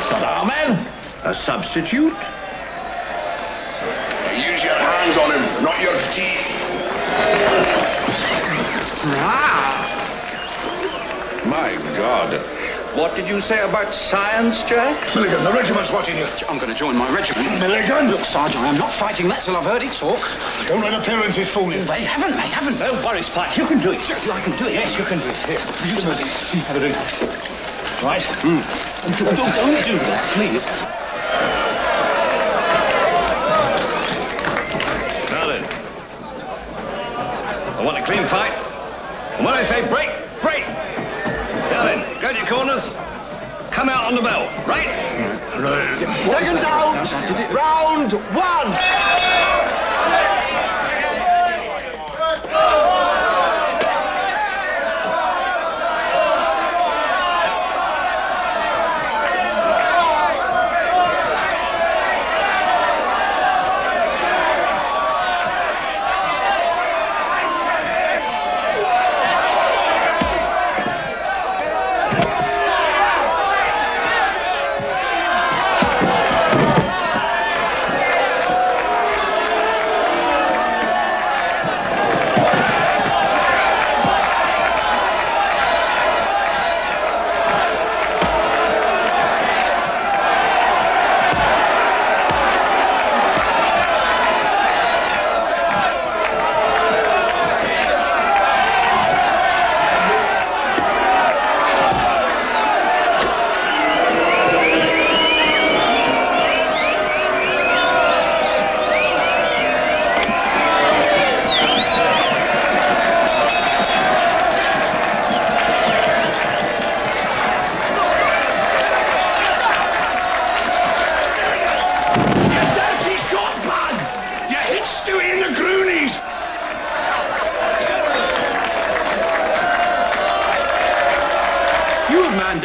That's not our man. A substitute? Use your hands on him, not your teeth. Ah! My God. What did you say about science, Jack? Milligan, the regiment's watching you. I'm going to join my regiment. Milligan! Look, Sergeant, I am not fighting. That's all I've heard it talk. Don't let appearances fool you. They haven't, they haven't. Don't worry, Spike. You can do it. Sure, I can do it. Yes, you can do it. Here, You sir. have a drink. Right? Don't, don't, don't do that, please. Now then. I want a clean fight. And when I say break, break. Now then, go to your corners. Come out on the bell, right? Second out, round one.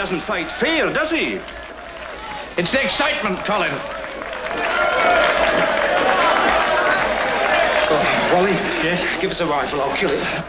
Doesn't fight fair, does he? It's the excitement, Colin. Oh, Wally, yes, give us a rifle. I'll kill it.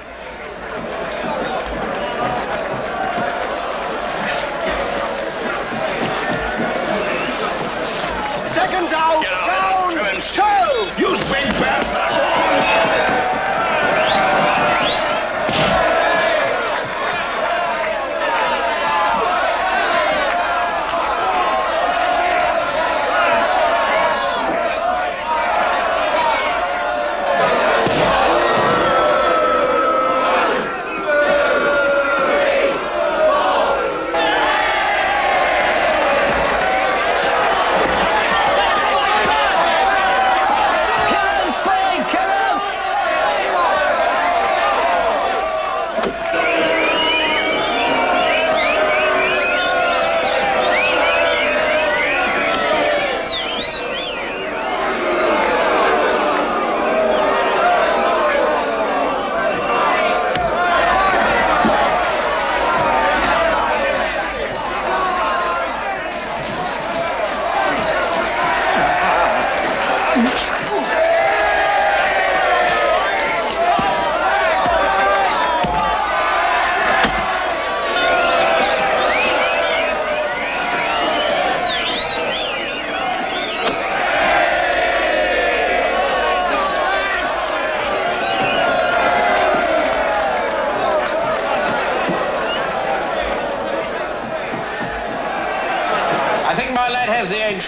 My lad has the edge.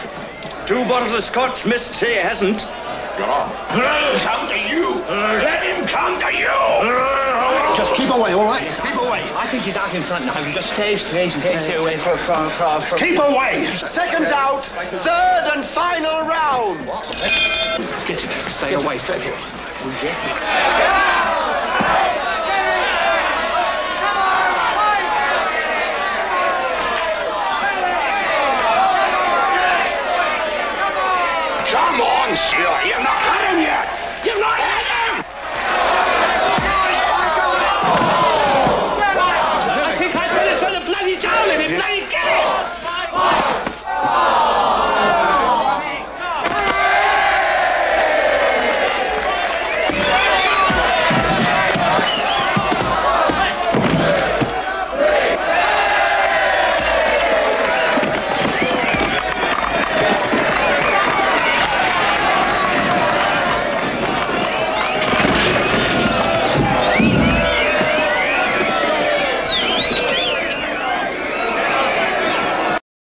Two bottles of scotch, miss say hasn't. I'll come to you! Let him come to you! Just keep away, all right? Keep away! I think he's out in front now. You just stay, stay, stay, stay away from, from, from, from. Keep away! Seconds out, third and final round. What? Get him. Stay away, stay away. Ah!